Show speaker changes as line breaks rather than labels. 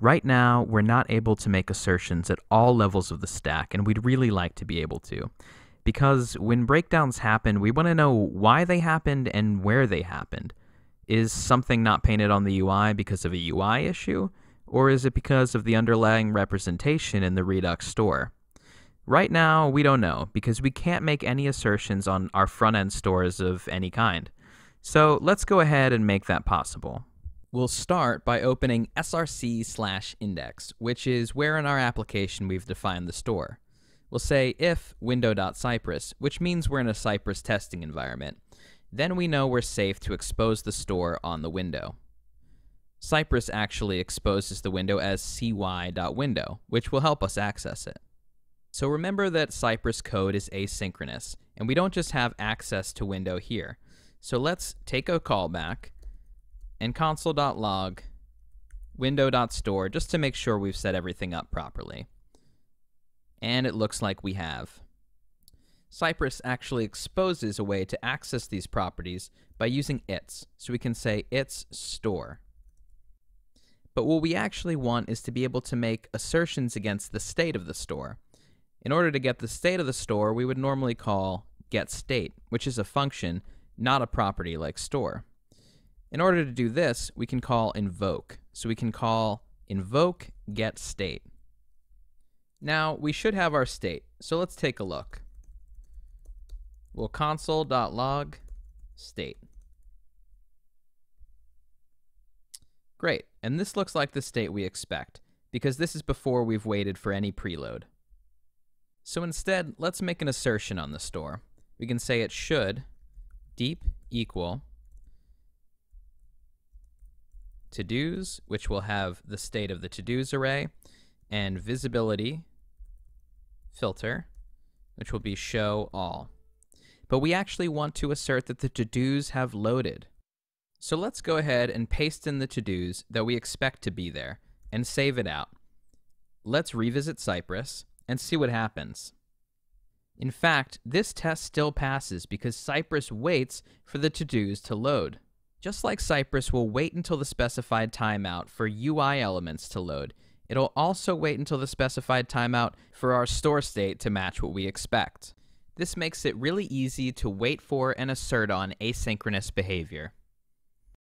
Right now, we're not able to make assertions at all levels of the stack, and we'd really like to be able to. Because when breakdowns happen, we want to know why they happened and where they happened. Is something not painted on the UI because of a UI issue? Or is it because of the underlying representation in the Redux store? Right now, we don't know because we can't make any assertions on our front end stores of any kind. So let's go ahead and make that possible. We'll start by opening src slash index, which is where in our application we've defined the store. We'll say if window.cypress, which means we're in a Cypress testing environment. Then we know we're safe to expose the store on the window. Cypress actually exposes the window as cy.window, which will help us access it. So remember that Cypress code is asynchronous, and we don't just have access to window here. So let's take a callback and console.log window.store just to make sure we've set everything up properly. And it looks like we have. Cypress actually exposes a way to access these properties by using its, so we can say its store. But what we actually want is to be able to make assertions against the state of the store. In order to get the state of the store, we would normally call getState, which is a function, not a property like store. In order to do this, we can call invoke. So we can call invoke get state. Now, we should have our state, so let's take a look. We'll console.log state. Great, and this looks like the state we expect, because this is before we've waited for any preload. So instead, let's make an assertion on the store. We can say it should deep equal to-dos, which will have the state of the to-dos array, and visibility filter, which will be show all. But we actually want to assert that the to-dos have loaded. So let's go ahead and paste in the to-dos that we expect to be there and save it out. Let's revisit Cypress and see what happens. In fact, this test still passes because Cypress waits for the to-dos to load. Just like Cypress will wait until the specified timeout for UI elements to load, it'll also wait until the specified timeout for our store state to match what we expect. This makes it really easy to wait for and assert on asynchronous behavior.